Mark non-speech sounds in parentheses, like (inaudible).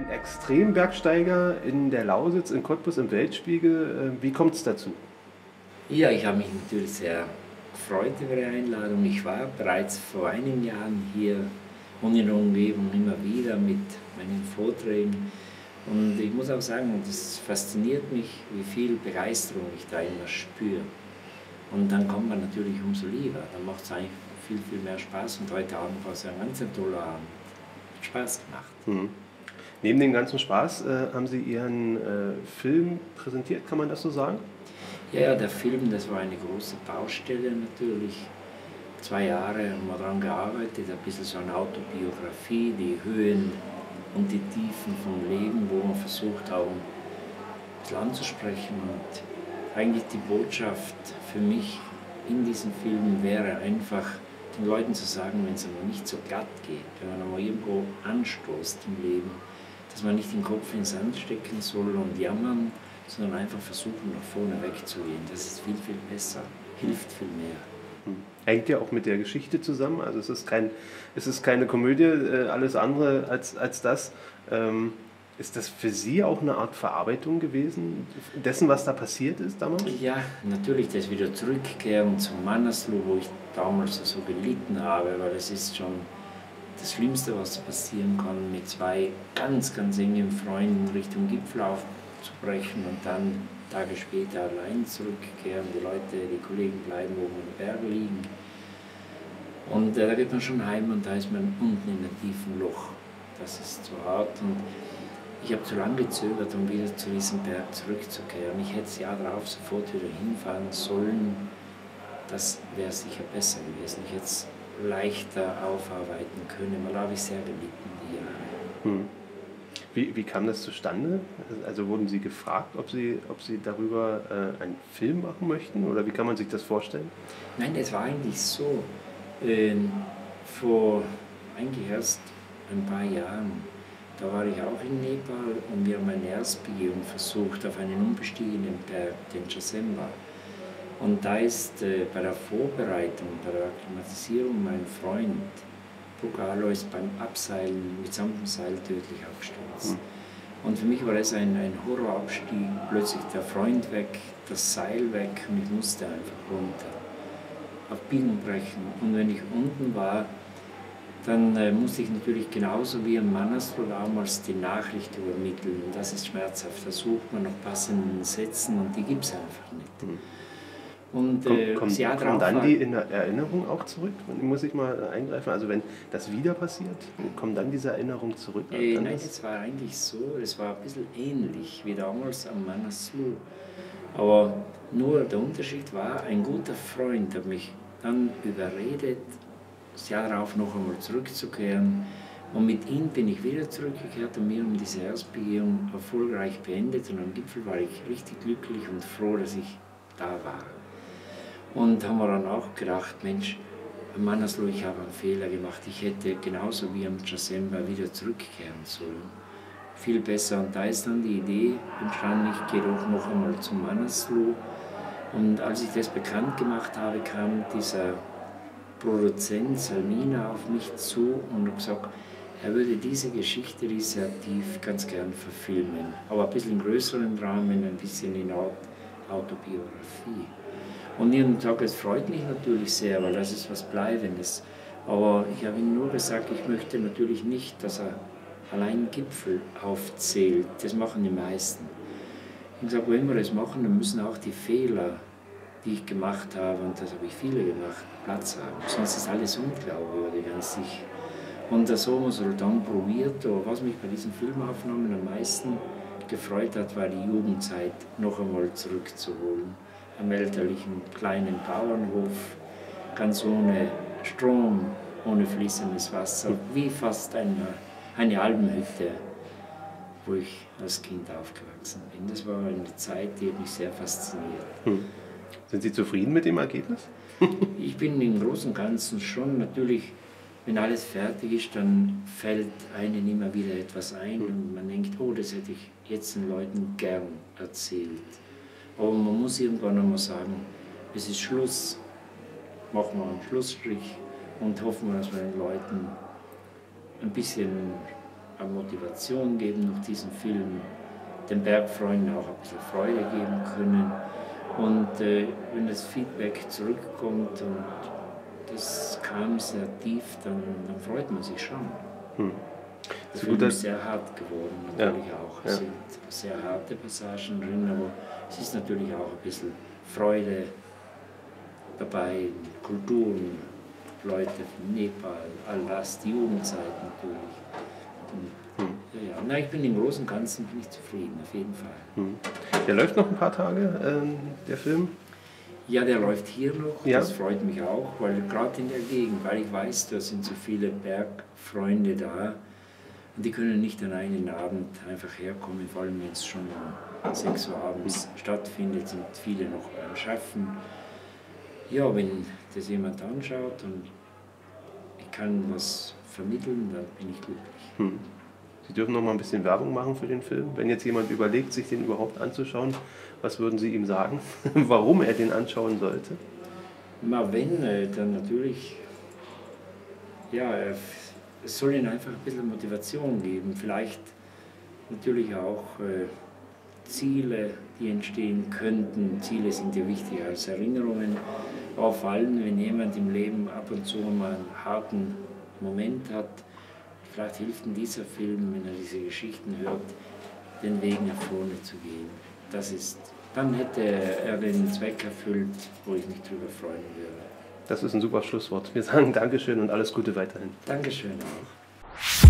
Ein Extrembergsteiger in der Lausitz, in Cottbus im Weltspiegel. Äh, wie kommt es dazu? Ja, ich habe mich natürlich sehr gefreut über die Einladung. Ich war bereits vor einigen Jahren hier und in der Umgebung immer wieder mit meinen Vorträgen. Und ich muss auch sagen, das fasziniert mich, wie viel Begeisterung ich da immer spüre. Und dann kommt man natürlich umso lieber. Dann macht es eigentlich viel, viel mehr Spaß. Und heute Abend war es ein ganz toller Abend. Hat Spaß gemacht. Mhm. Neben dem ganzen Spaß äh, haben Sie Ihren äh, Film präsentiert, kann man das so sagen? Ja, der Film, das war eine große Baustelle natürlich. Zwei Jahre haben wir daran gearbeitet, ein bisschen so eine Autobiografie, die Höhen und die Tiefen vom Leben, wo man versucht auch ein bisschen anzusprechen. Und eigentlich die Botschaft für mich in diesem Film wäre einfach, den Leuten zu sagen, wenn es einmal nicht so glatt geht, wenn man einmal irgendwo anstoßt im Leben, dass man nicht den Kopf ins Sand stecken soll und jammern, sondern einfach versuchen, nach vorne wegzugehen. Das ist viel, viel besser, hilft viel mehr. Hm. Hängt ja auch mit der Geschichte zusammen. Also es ist, kein, es ist keine Komödie, äh, alles andere als, als das. Ähm, ist das für Sie auch eine Art Verarbeitung gewesen, dessen, was da passiert ist damals? Ja, natürlich, das wieder zurückkehren zum Mannersloh, wo ich damals so gelitten habe, weil es ist schon das Schlimmste, was passieren kann, mit zwei ganz, ganz engen Freunden Richtung Gipfel aufzubrechen und dann Tage später allein zurückkehren. Die Leute, die Kollegen bleiben oben im Berg liegen. Und äh, da geht man schon heim und da ist man unten in einem tiefen Loch. Das ist zu hart und ich habe zu lange gezögert, um wieder zu diesem Berg zurückzukehren. Ich hätte das Jahr darauf sofort wieder hinfahren sollen. Das wäre sicher besser gewesen. Ich hätte leichter aufarbeiten können. Mal habe ich sehr gelitten die Jahre. Hm. Wie, wie kam das zustande? Also wurden Sie gefragt, ob Sie, ob Sie darüber äh, einen Film machen möchten oder wie kann man sich das vorstellen? Nein, es war eigentlich so. Äh, vor eigentlich erst ein paar Jahren, da war ich auch in Nepal und wir haben eine Erstbegehung versucht auf einen unbestiegenen Berg, den Chasemba. Und da ist äh, bei der Vorbereitung, bei der Akklimatisierung mein Freund Bugalo ist beim Abseilen mitsamt dem Seil tödlich abgestürzt. Mhm. Und für mich war das ein, ein Horrorabstieg, plötzlich der Freund weg, das Seil weg und ich musste einfach runter, auf Biegen brechen. Und wenn ich unten war, dann äh, musste ich natürlich genauso wie im Mannersloh damals die Nachricht übermitteln. Das ist schmerzhaft, da sucht man nach passenden Sätzen und die gibt es einfach nicht. Mhm. Und äh, kommt, kommt, kommt dann die in der Erinnerung auch zurück? Muss ich mal eingreifen? Also wenn das wieder passiert, kommt dann diese Erinnerung zurück? Äh, nein, es war eigentlich so, es war ein bisschen ähnlich wie damals am Manaslu. Aber nur der Unterschied war, ein guter Freund hat mich dann überredet, das Jahr darauf noch einmal zurückzukehren. Und mit ihm bin ich wieder zurückgekehrt und wir haben diese Erstbegehung erfolgreich beendet. Und am Gipfel war ich richtig glücklich und froh, dass ich da war. Und haben wir dann auch gedacht, Mensch, Mannersloh, ich habe einen Fehler gemacht. Ich hätte genauso wie am Jasemba wieder zurückkehren sollen. Viel besser. Und da ist dann die Idee entstanden, ich gehe doch noch einmal zum Mannersloh. Und als ich das bekannt gemacht habe, kam dieser Produzent Salmina auf mich zu und hat gesagt, er würde diese Geschichte, die ist sehr tief, ganz gern verfilmen. Aber ein bisschen in größeren Rahmen, ein bisschen in Autobiografie. Und habe gesagt, es freut mich natürlich sehr, weil das ist was Bleibendes. Aber ich habe ihm nur gesagt, ich möchte natürlich nicht, dass er allein Gipfel aufzählt. Das machen die meisten. Ich habe gesagt, wenn wir das machen, dann müssen auch die Fehler, die ich gemacht habe, und das habe ich viele gemacht, Platz haben. Sonst ist alles unglaubwürdig an sich. Und so haben wir es halt dann probiert. Aber was mich bei diesen Filmaufnahmen am meisten gefreut hat, war die Jugendzeit noch einmal zurückzuholen am elterlichen kleinen Bauernhof, ganz ohne Strom, ohne fließendes Wasser, wie fast eine, eine Albenhütte, wo ich als Kind aufgewachsen bin. Das war eine Zeit, die mich sehr fasziniert. Hm. Sind Sie zufrieden mit dem Ergebnis? (laughs) ich bin im Großen und Ganzen schon natürlich wenn alles fertig ist, dann fällt einem immer wieder etwas ein hm. und man denkt, oh, das hätte ich jetzt den Leuten gern erzählt. Aber man muss irgendwann einmal sagen, es ist Schluss, machen wir einen Schlussstrich und hoffen, dass wir den Leuten ein bisschen eine Motivation geben durch diesen Film, den Bergfreunden auch ein bisschen Freude geben können. Und äh, wenn das Feedback zurückkommt und das kam sehr tief, dann, dann freut man sich schon. Hm. Der so Film ist sehr hart geworden, natürlich ja. auch. Es ja. sind sehr harte Passagen drin, aber es ist natürlich auch ein bisschen Freude dabei, Kulturen, Leute von Nepal, all das, die Jugendzeit natürlich. Und, hm. ja. Na, ich bin im Großen und Ganzen bin ich zufrieden, auf jeden Fall. Hm. Der läuft noch ein paar Tage, äh, der Film? Ja, der läuft hier noch. Ja. Das freut mich auch, weil gerade in der Gegend, weil ich weiß, da sind so viele Bergfreunde da. Und die können nicht an einem Abend einfach herkommen, vor allem wenn es schon um 6 Uhr abends stattfindet, sind viele noch beim Schaffen. Ja, wenn das jemand anschaut und ich kann was vermitteln, dann bin ich glücklich. Hm. Sie dürfen noch mal ein bisschen Werbung machen für den Film. Wenn jetzt jemand überlegt, sich den überhaupt anzuschauen, was würden Sie ihm sagen, (laughs) warum er den anschauen sollte? Na, wenn, äh, dann natürlich, ja, es soll ihnen einfach ein bisschen Motivation geben. Vielleicht natürlich auch äh, Ziele, die entstehen könnten. Ziele sind ja wichtiger als Erinnerungen. Auffallen, wenn jemand im Leben ab und zu mal einen harten Moment hat, Vielleicht hilft ihm dieser Film, wenn er diese Geschichten hört, den Weg nach vorne zu gehen. Das ist, dann hätte er den Zweck erfüllt, wo ich mich darüber freuen würde. Das ist ein super Schlusswort. Wir sagen Dankeschön und alles Gute weiterhin. Dankeschön auch.